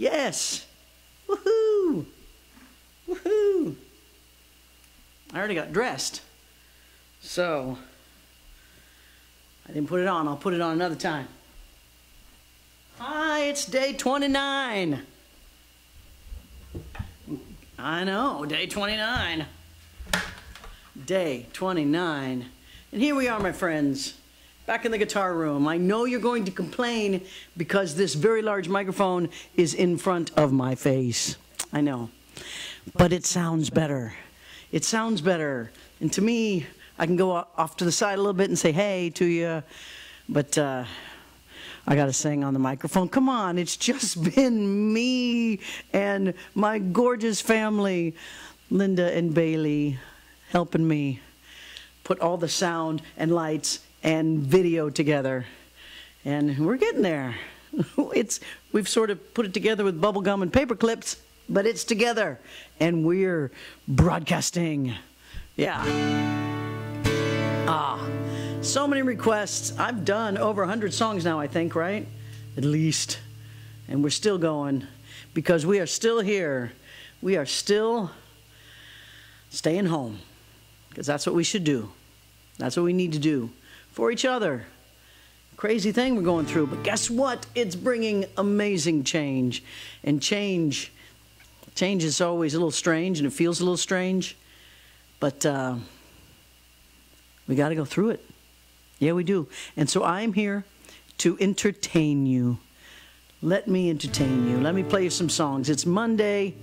Yes. Woohoo. Woohoo. I already got dressed. So, I didn't put it on. I'll put it on another time. Hi, it's day 29. I know, day 29. Day 29. And here we are, my friends, back in the guitar room. I know you're going to complain because this very large microphone is in front of my face. I know. But it sounds better. It sounds better. And to me, I can go off to the side a little bit and say hey to you. But uh, I got to sing on the microphone. Come on, it's just been me and my gorgeous family, Linda and Bailey, helping me put all the sound and lights and video together. And we're getting there. It's we've sort of put it together with bubble gum and paper clips, but it's together and we're broadcasting. Yeah. Ah. So many requests. I've done over 100 songs now, I think, right? At least. And we're still going because we are still here. We are still staying home because that's what we should do. That's what we need to do for each other. Crazy thing we're going through, but guess what? It's bringing amazing change. And change, change is always a little strange and it feels a little strange, but uh, we got to go through it. Yeah, we do. And so I'm here to entertain you. Let me entertain you. Let me play you some songs. It's Monday,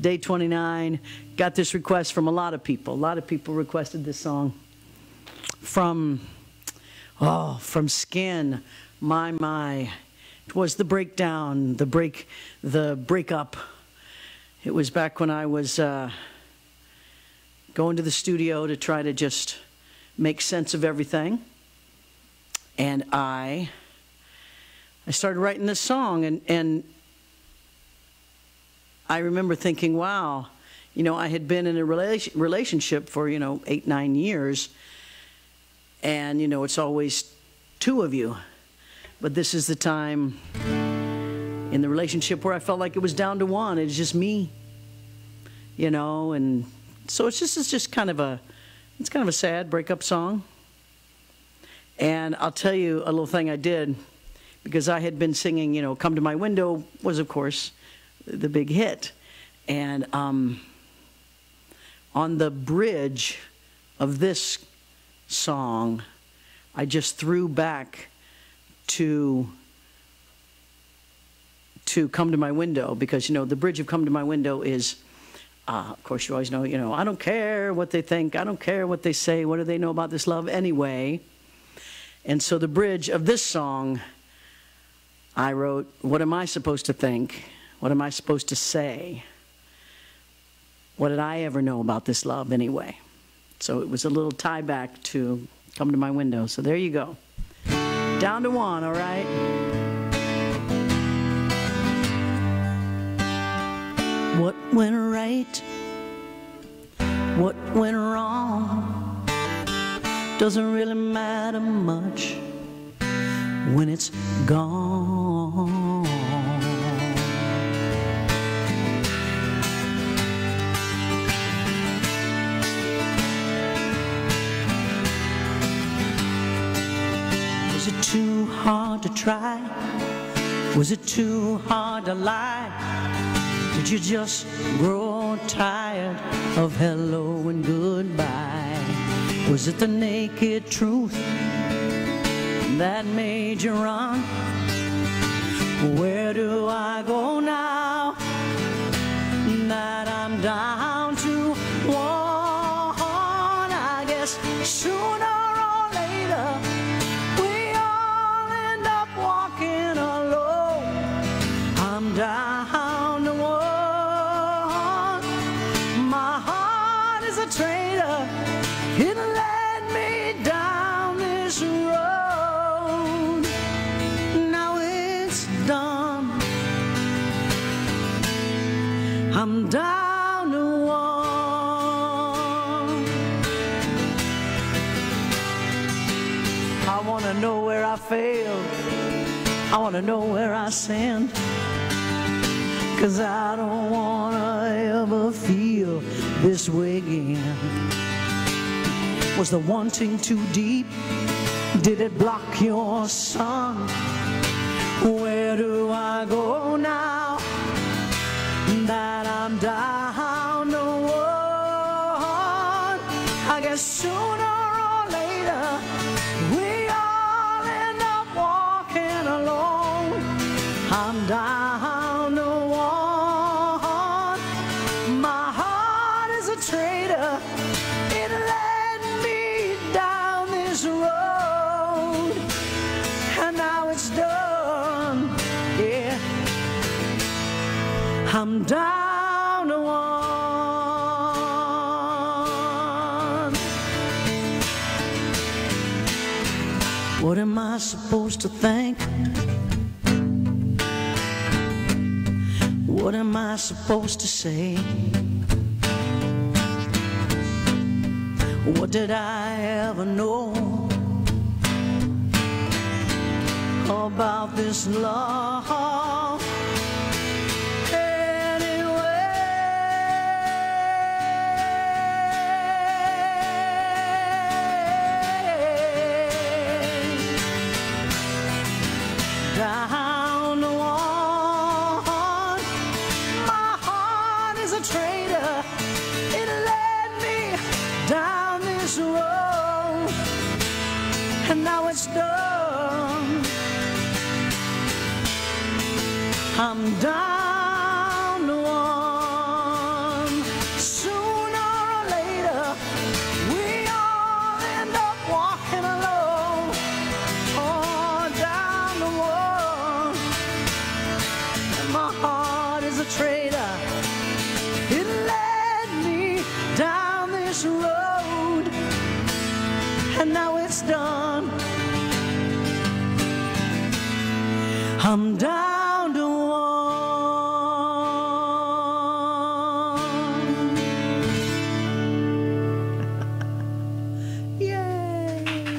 day 29. Got this request from a lot of people. A lot of people requested this song. From, oh, from Skin, My, My. It was the breakdown, the break, the breakup. It was back when I was uh, going to the studio to try to just make sense of everything and I I started writing this song and and I remember thinking, wow, you know, I had been in a relation, relationship for, you know, 8 9 years and you know, it's always two of you. But this is the time in the relationship where I felt like it was down to one. It's just me. You know, and so it's just it's just kind of a it's kind of a sad breakup song. And I'll tell you a little thing I did because I had been singing, you know, Come to My Window was, of course, the big hit. And um, on the bridge of this song, I just threw back to to come to my window because you know the bridge of come to my window is uh, of course you always know you know i don't care what they think i don't care what they say what do they know about this love anyway and so the bridge of this song, I wrote, What am I supposed to think? What am I supposed to say? What did I ever know about this love anyway? So it was a little tie back to come to my window. So there you go. Down to one, all right? What went right? What went wrong? doesn't really matter much when it's gone. Too hard to try? Was it too hard to lie? Did you just grow tired of hello and goodbye? Was it the naked truth that made you run? Where do I go now failed. I want to know where I sinned. Cause I don't wanna ever feel this way again. Was the wanting too deep? Did it block your sun? Where do I go now that I'm down to one? I guess sooner Down to one. What am I supposed to think? What am I supposed to say? What did I ever know about this love? I'm down to one. Yay!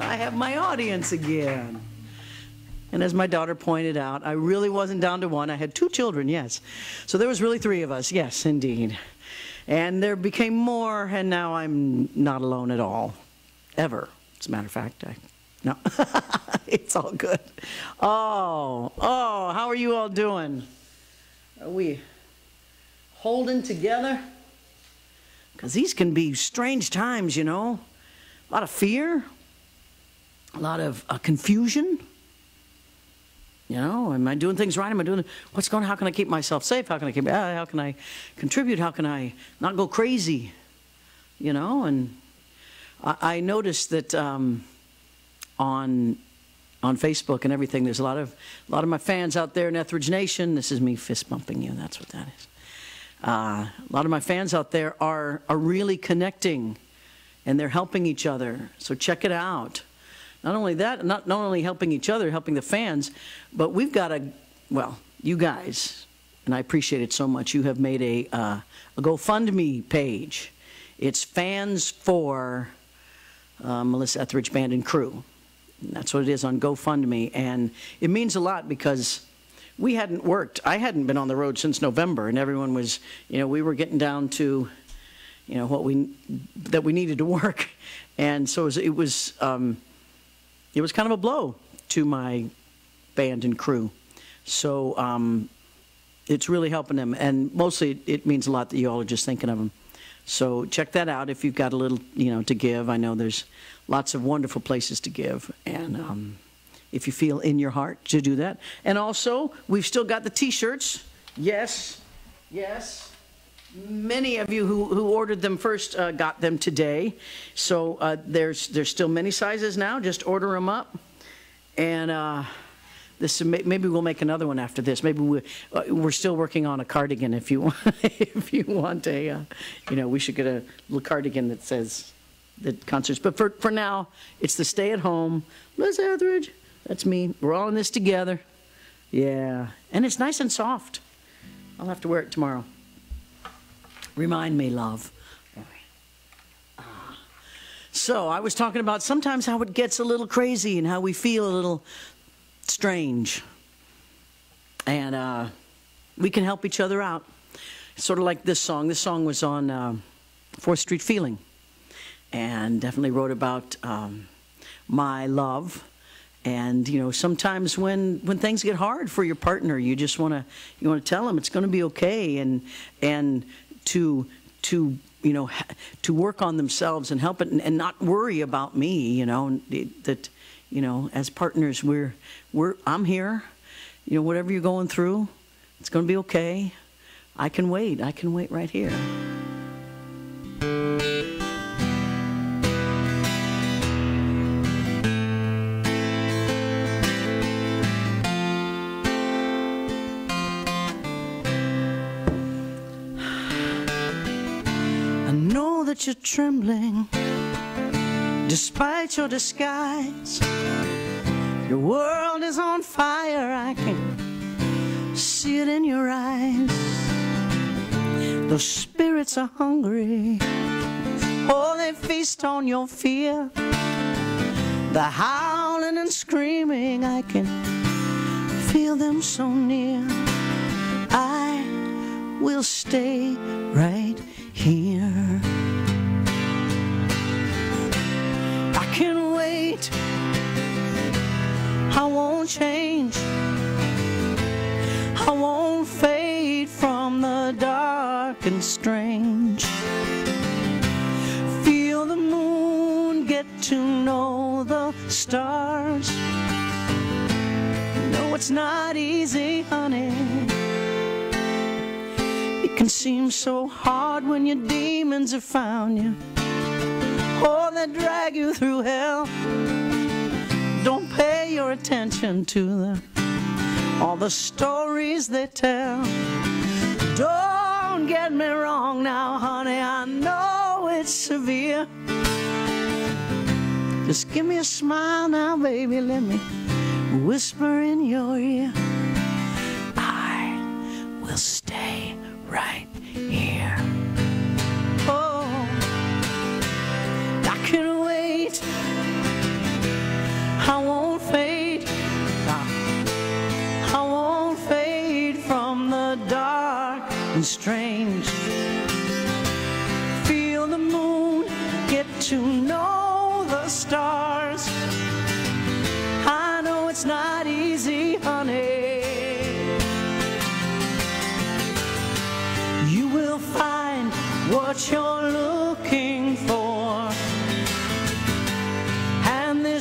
I have my audience again. And as my daughter pointed out, I really wasn't down to one. I had two children, yes. So there was really three of us, yes, indeed. And there became more, and now I'm not alone at all. Ever. As a matter of fact, I no. it's all good. Oh, oh, how are you all doing? Are we holding together? Because these can be strange times, you know. A lot of fear, a lot of uh, confusion. You know, am I doing things right? Am I doing what's going? on? How can I keep myself safe? How can I keep? Uh, how can I contribute? How can I not go crazy? You know, and I, I noticed that um, on on Facebook and everything, there's a lot of a lot of my fans out there in Etheridge Nation. This is me fist bumping you. That's what that is. Uh, a lot of my fans out there are are really connecting, and they're helping each other. So check it out. Not only that, not, not only helping each other, helping the fans, but we've got a, well, you guys, and I appreciate it so much, you have made a, uh, a GoFundMe page. It's Fans for uh, Melissa Etheridge Band and Crew. That's what it is on GoFundMe. And it means a lot because we hadn't worked. I hadn't been on the road since November, and everyone was, you know, we were getting down to, you know, what we, that we needed to work. And so it was, it was um, it was kind of a blow to my band and crew. So um, it's really helping them, and mostly it means a lot that you all are just thinking of them. So check that out if you've got a little, you know, to give. I know there's lots of wonderful places to give, and um, if you feel in your heart to do that. And also, we've still got the T-shirts. Yes, yes. Many of you who, who ordered them first uh, got them today. So uh, there's there's still many sizes now. Just order them up, and uh, this maybe we'll make another one after this. Maybe we uh, we're still working on a cardigan. If you if you want a, uh, you know, we should get a little cardigan that says the concerts. But for for now, it's the stay at home. Liz Etheridge, that's me. We're all in this together. Yeah, and it's nice and soft. I'll have to wear it tomorrow. Remind me, love. So I was talking about sometimes how it gets a little crazy and how we feel a little strange. and uh, we can help each other out. Sort of like this song. This song was on uh, Fourth Street Feeling, and definitely wrote about um, my love. And you know, sometimes when when things get hard for your partner, you just want to you want to tell them it's going to be okay, and and to to you know to work on themselves and help it and, and not worry about me. You know that you know as partners we're we're I'm here. You know whatever you're going through, it's going to be okay. I can wait. I can wait right here. I know that you're trembling despite your disguise. Your world is on fire, I can see it in your eyes. Those spirits are hungry, oh, they feast on your fear. The howling and screaming, I can feel them so near. I will stay right here. I won't change. I won't fade from the dark and strange. Feel the moon, get to know the stars. No, it's not easy, honey. It can seem so hard when your demons have found you. Oh, they drag you through hell. Don't pay your attention to them, all the stories they tell. Don't get me wrong now, honey. I know it's severe. Just give me a smile now, baby. Let me whisper in your ear. I will stay right I won't fade. I won't fade from the dark and strange. Feel the moon, get to know the stars. I know it's not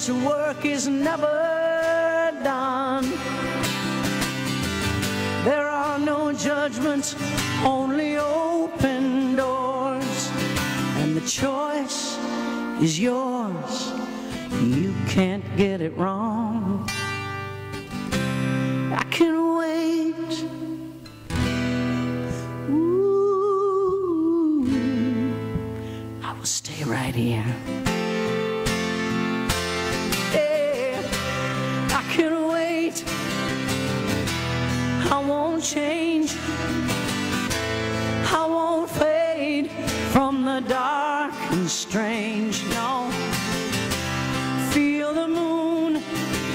And work is never done. There are no judgments, only open doors. And the choice is yours. You can't get it wrong. I can wait. I will stay right here. Change. I won't fade from the dark and strange. No. Feel the moon,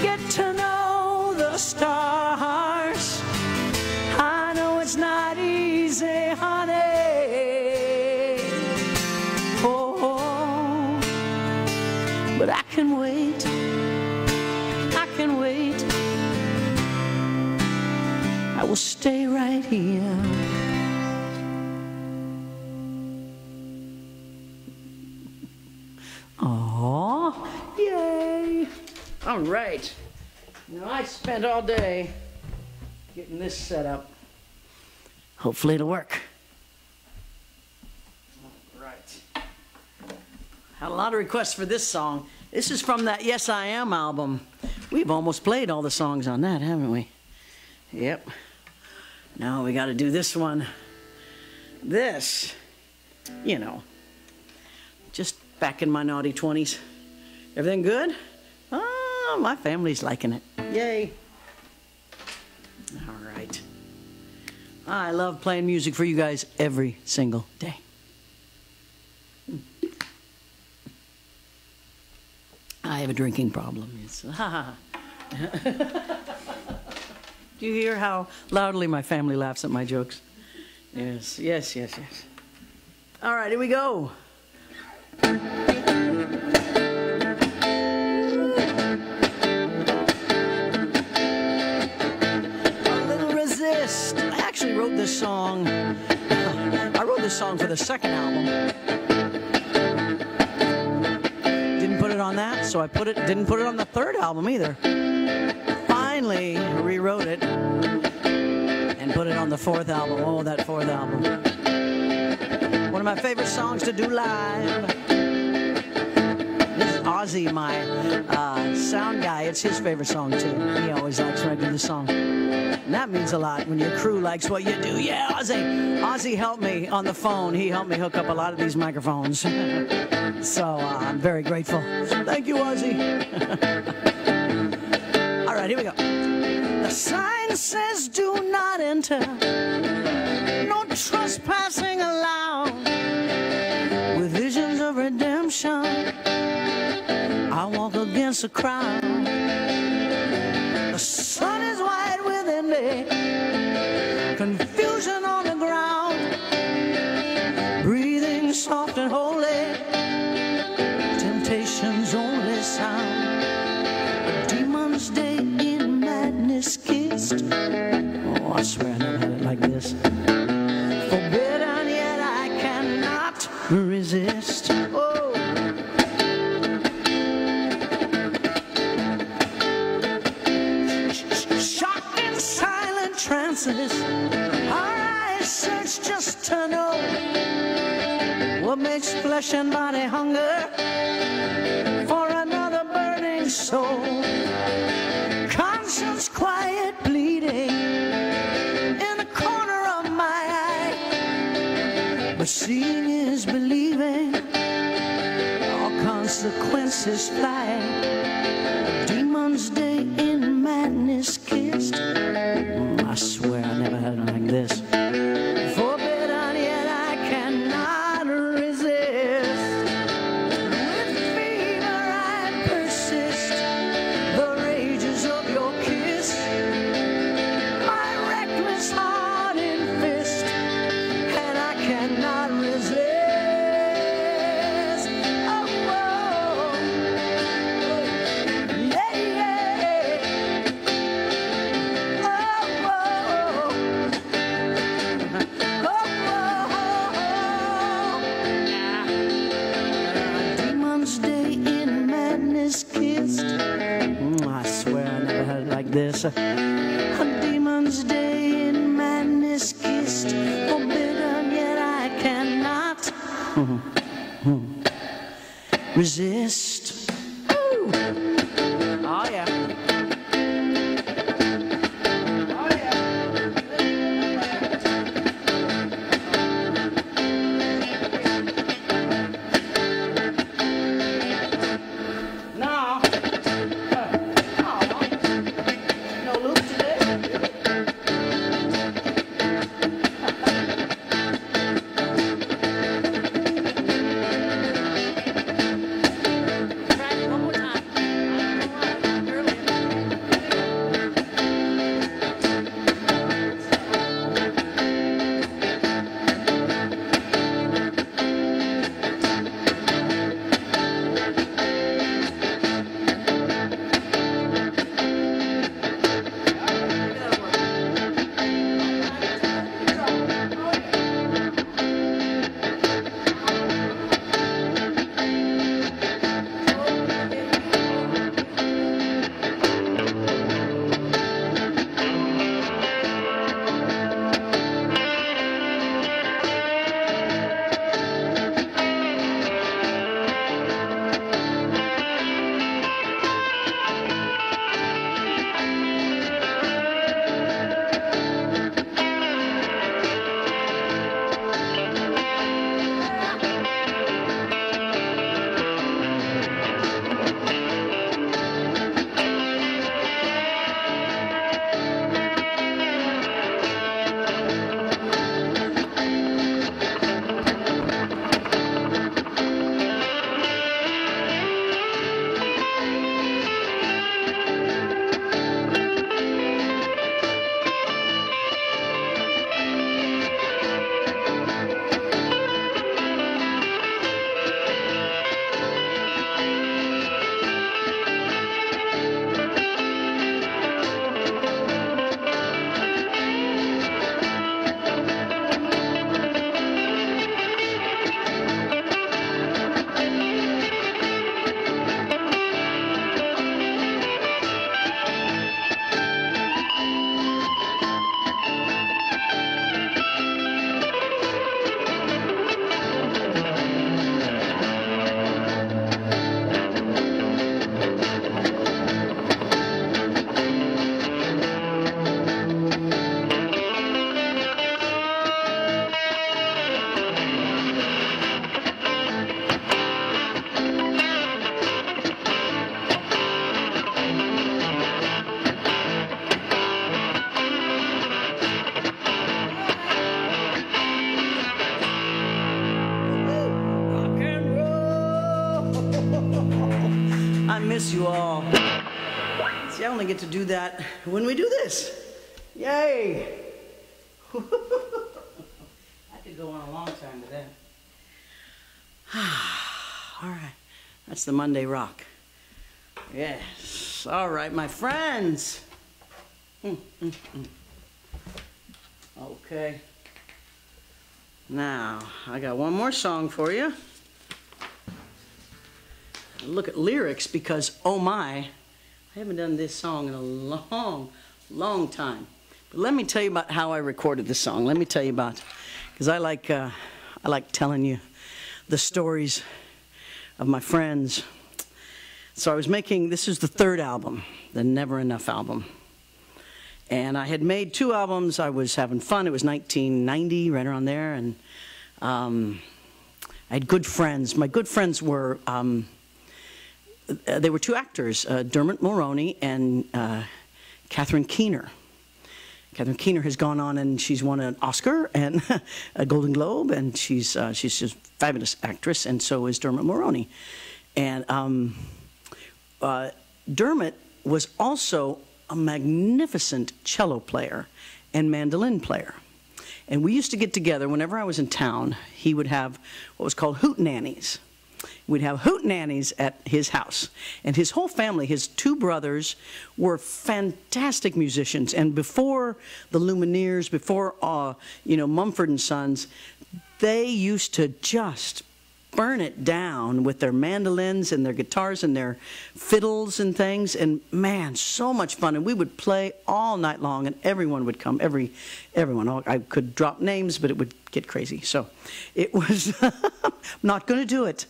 get to know the stars. I know it's not easy, honey. Oh, but I can wait. Stay right here. Aw, yay. All right. Now I spent all day getting this set up. Hopefully it'll work. All right. Had a lot of requests for this song. This is from that Yes I Am album. We've almost played all the songs on that, haven't we? Yep. Now we got to do this one. This, you know, just back in my naughty 20s. Everything good? Oh, my family's liking it. Yay. All right. I love playing music for you guys every single day. I have a drinking problem. It's, Do you hear how loudly my family laughs at my jokes? Yes, yes, yes, yes. All right, here we go. A little resist. I actually wrote this song. I wrote this song for the second album. Didn't put it on that, so I put it. Didn't put it on the third album either. Finally rewrote it and put it on the fourth album. Oh, that fourth album. One of my favorite songs to do live. This is Ozzy, my uh, sound guy. It's his favorite song too. He always likes when I do the song. And that means a lot when your crew likes what you do. Yeah, Ozzy. Ozzy helped me on the phone. He helped me hook up a lot of these microphones. so uh, I'm very grateful. Thank you, Ozzy. Right, here we go. The sign says do not enter. No trespassing allowed. With visions of redemption, I walk against the crowd. The sun is white within me. Confusion on the ground. Breathing soft and holy. Oh, I swear I never had it like this. Forbidden, yet I cannot resist. Oh. Shocked in silent trances, our eyes search just to know what makes flesh and body hunger for another burning soul. Seeing is believing, all consequences fly. Demon's day in madness kissed. Mm, I swear A demon's day in madness kissed. Forbidden, yet I cannot mm-hmm. Mm-hmm. resist. Only get to do that when we do this. Yay! I could go on a long time with that. all right, that's the Monday Rock. Yes, all right, my friends. Mm, mm, mm. Okay. Now, I got one more song for you. Look at lyrics because, oh my, I haven't done this song in a long, long time. But let me tell you about how I recorded this song. Let me tell you about, because I like, uh, I like telling you the stories of my friends. So I was making, this is the third album, the Never Enough album. And I had made two albums. I was having fun. It was 1990, right around there. And um, I had good friends. My good friends were, um, uh, they were two actors, uh, Dermot Mulroney and uh, Catherine Keener. Catherine Keener has gone on and she's won an Oscar and a Golden Globe, and she's uh, she's just a fabulous actress, and so is Dermot Mulroney. And um, uh, Dermot was also a magnificent cello player and mandolin player. And we used to get together whenever I was in town. He would have what was called hootenannies. We'd have hootenannies at his house. And his whole family, his two brothers, were fantastic musicians. And before the Lumineers, before, uh, you know, Mumford and Sons, they used to just burn it down with their mandolins and their guitars and their fiddles and things. And man so much fun. And we would play all night long and everyone would come. Every everyone. I could drop names but it would get crazy. So it was not going to do it.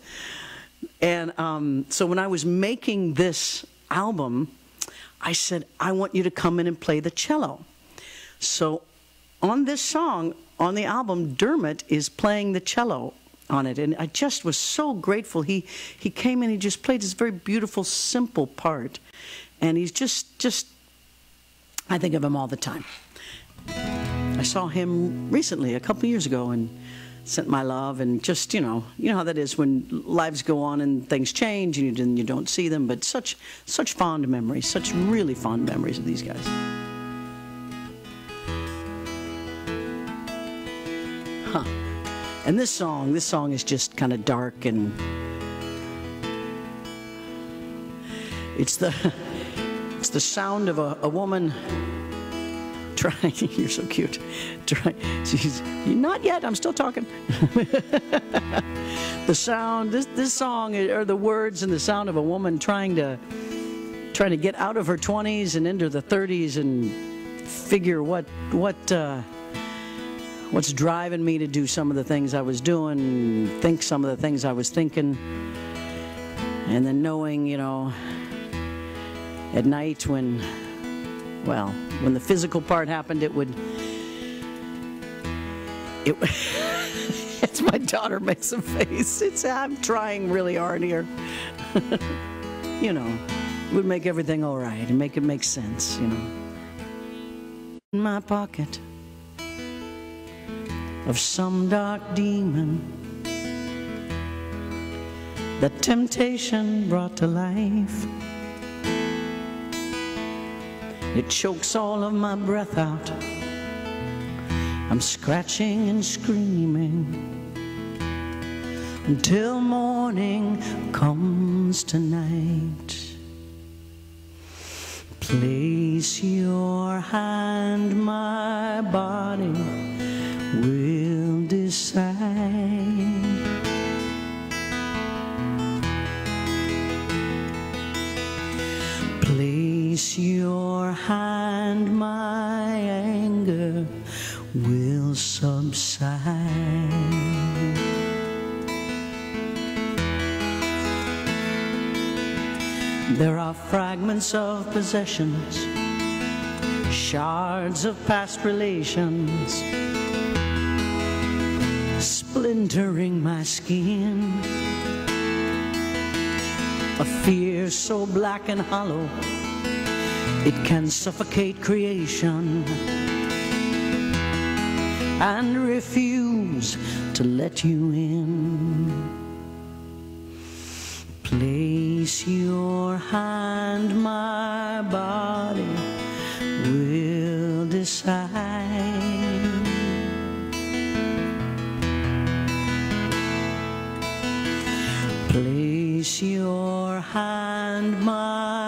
And um, so when i was making this album i said i want you to come in and play the cello. So on this song on the album dermot is playing the cello on it. And I just was so grateful. He, he came in, he just played this very beautiful, simple part. And he's just, just, I think of him all the time. I saw him recently, a couple years ago, and sent my love and just you know you know how that is when lives go on and things change and you, and you don't see them but such such fond memories such really fond memories of these guys and this song, this song is just kind of dark and it's the it's the sound of a, a woman trying. You're so cute. Trying. She's not yet. I'm still talking. the sound. This this song are the words and the sound of a woman trying to trying to get out of her 20s and into the 30s and figure what what. Uh, what's driving me to do some of the things I was doing, think some of the things I was thinking, and then knowing, you know, at night when, well, when the physical part happened, it would, it, it's my daughter makes a face. It's, I'm trying really hard here. you know, would make everything all right and make it make sense, you know. In my pocket of some dark demon that temptation brought to life. It chokes all of my breath out. I'm scratching and screaming until morning comes tonight. Place your hand, my body There are fragments of possessions, shards of past relations splintering my skin. A fear so black and hollow, it can suffocate creation and refuse to let you in. Place your hand, my body will decide. Place your hand, my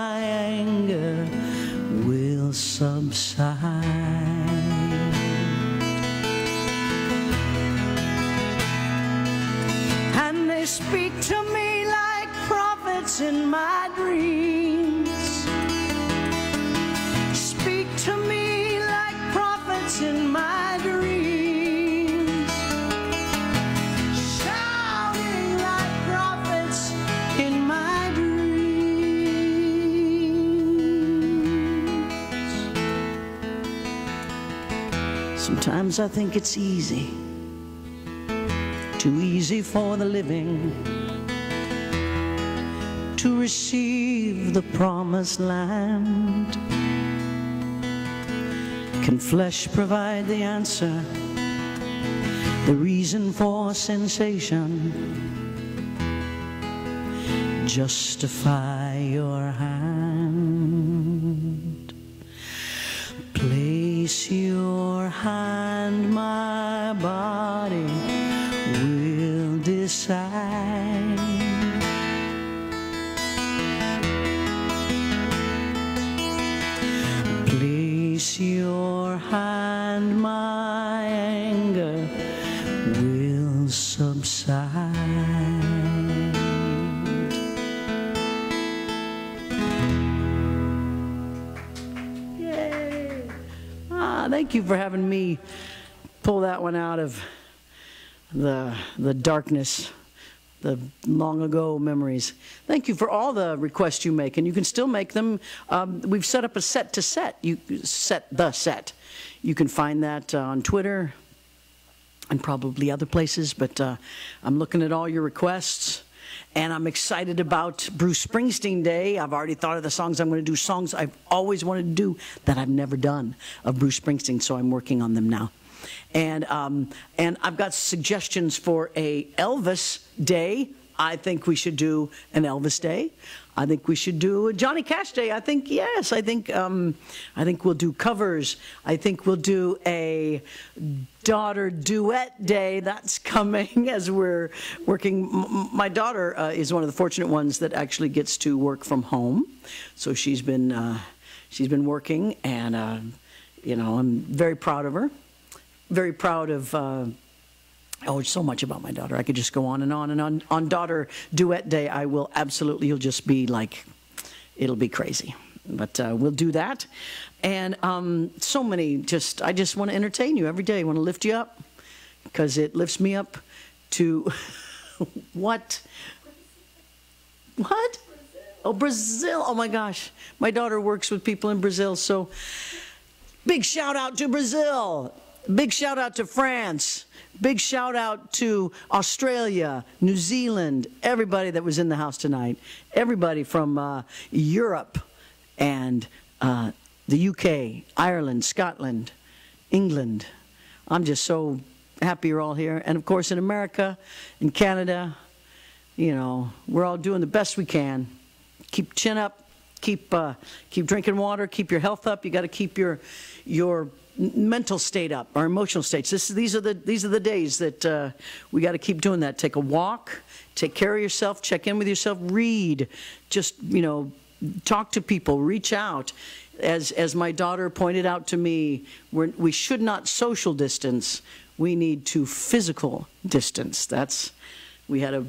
Sometimes I think it's easy too easy for the living to receive the promised land. Can flesh provide the answer, the reason for sensation? Justify your hand. Yay! Ah, thank you for having me pull that one out of the, the darkness, the long ago memories. Thank you for all the requests you make, and you can still make them. Um, we've set up a set to set. You set the set. You can find that on Twitter and probably other places. But uh, I'm looking at all your requests. And I'm excited about Bruce Springsteen Day. I've already thought of the songs I'm going to do, songs I've always wanted to do that I've never done of Bruce Springsteen, so I'm working on them now. And, um, and I've got suggestions for a Elvis Day. I think we should do an Elvis Day. I think we should do a Johnny Cash Day. I think yes. I think um, I think we'll do covers. I think we'll do a daughter duet day. That's coming as we're working. My daughter uh, is one of the fortunate ones that actually gets to work from home, so she's been uh, she's been working, and uh, you know I'm very proud of her. Very proud of. Oh, so much about my daughter. I could just go on and on and on. On daughter duet day, I will absolutely, you'll just be like, it'll be crazy. But uh, we'll do that. And um, so many, just, I just want to entertain you every day. I want to lift you up because it lifts me up to what? What? Oh, Brazil. Oh my gosh. My daughter works with people in Brazil. So big shout out to Brazil. Big shout out to France. Big shout out to Australia, New Zealand, everybody that was in the house tonight. Everybody from uh, Europe and uh, the UK, Ireland, Scotland, England. I'm just so happy you're all here. And of course, in America, in Canada, you know, we're all doing the best we can. Keep chin up, keep uh, keep drinking water, keep your health up. You got to keep your your mental state up, our emotional states. This, these are the these are the days that uh, we got to keep doing that. Take a walk, take care of yourself, check in with yourself, read, just you know, talk to people, reach out. As as my daughter pointed out to me, we're, we should not social distance. We need to physical distance. That's we had a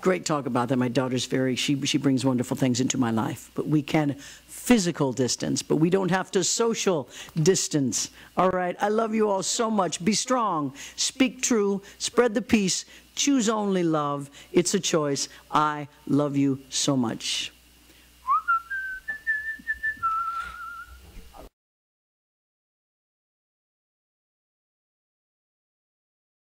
great talk about that. My daughter's very, she, she brings wonderful things into my life. But we can physical distance, but we don't have to social distance. All right. I love you all so much. Be strong, speak true, spread the peace, choose only love. It's a choice. I love you so much.